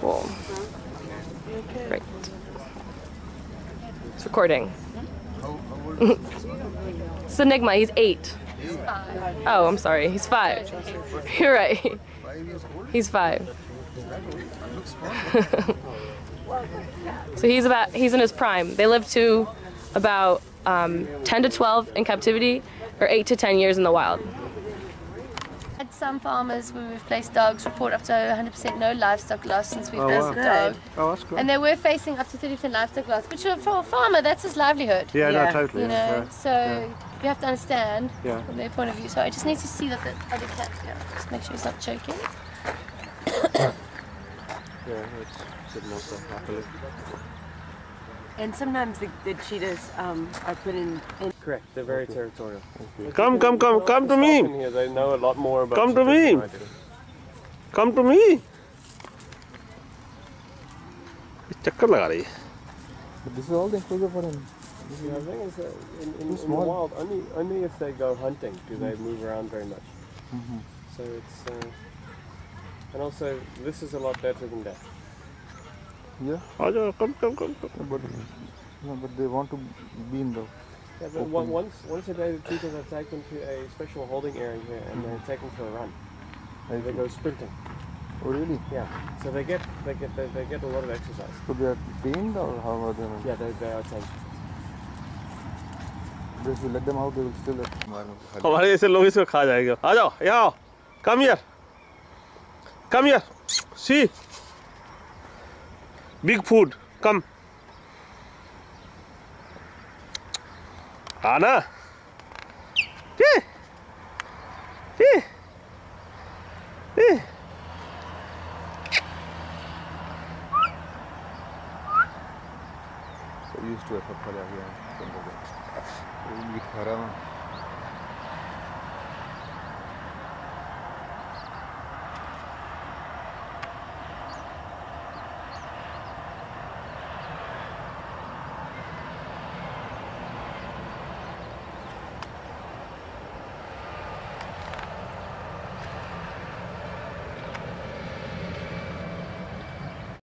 Cool. Great. It's recording. it's Enigma. He's eight. Oh, I'm sorry. He's five. You're right. He's five. so he's about he's in his prime. They live to about um, 10 to 12 in captivity, or 8 to 10 years in the wild. Had some farmers when we've placed dogs report up to 100% no livestock loss since we've Oh, placed wow. the dog. Oh, that's good. And they were facing up to 30% livestock loss, which for a farmer, that's his livelihood. yeah, Yeah. no, totally. You know, yeah. so you have to understand Yeah. from their point of view. So I just need to see that the other cat, yeah, just make sure he's not choking. Yeah, it's sitting on stuff happily. And sometimes the, the cheetahs um, are put in, in Correct, they're very territorial. Come, come, come, come to me. In here, they know a lot more about Come to cheetahs me. than I do. Come to me. चक्कर लगा रही है But this is all the enclosure for him. Yeah, the thing is that in, in, in the small. wild, only, only if they go hunting do they move around very much. So it's, uh, and also this is a lot better than that. Yeah, आ जाओ कम कम कम कम but no, but they want to be in the. Yeah, but Open. one, once once a day the cheetahs are taken to a special holding area here and they're taken for a run. I They see. go sprinting. Oh really? Yeah. So they get they get they, they get a lot of exercise. So they are trained or how are they? Yeah, they, they are tamed. If you let them out, they will still. Environment. हमारे जैसे लोग इसको खा जाएंगे आ जाओ यहाँ आओ come here come here C big food come Anna! Die. Die. Die. So used to a papaya here. Really,